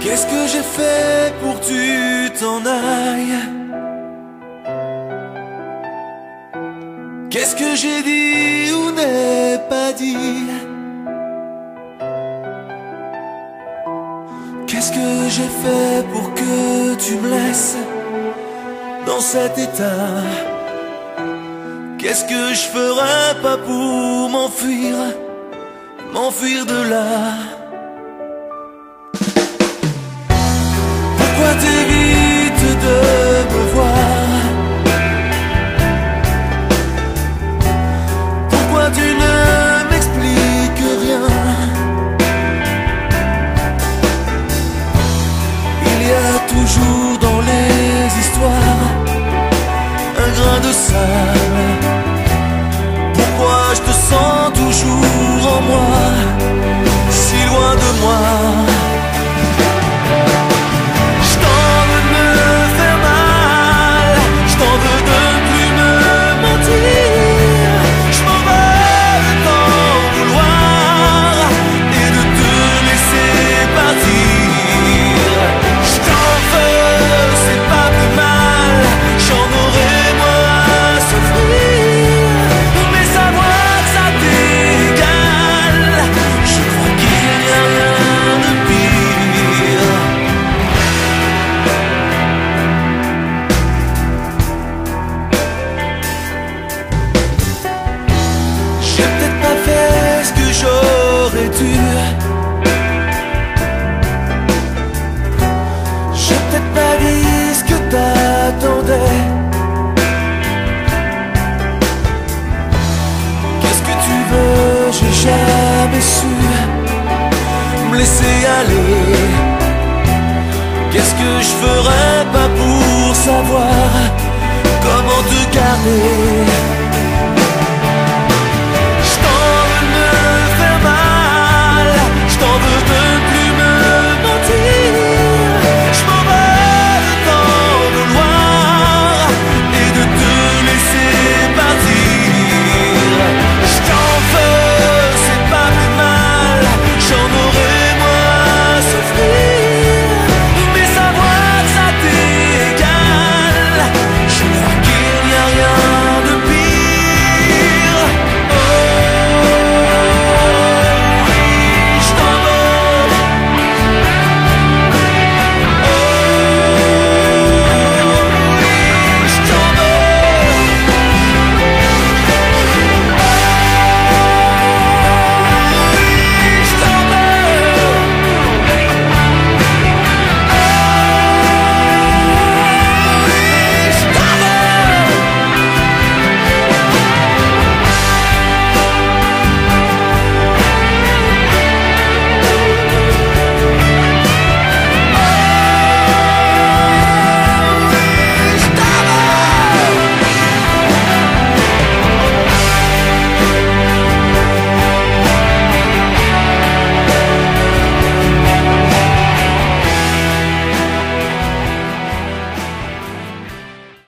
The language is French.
Qu'est-ce que j'ai fait pour tu t'en ailles? Qu'est-ce que j'ai dit ou n'ai pas dit? Qu'est-ce que j'ai fait pour que tu me laisses dans cet état? Qu'est-ce que je ferais pas pour m'enfuir, m'enfuir de là? laisser aller. Qu'est-ce que je ferais pas pour savoir comment te garder?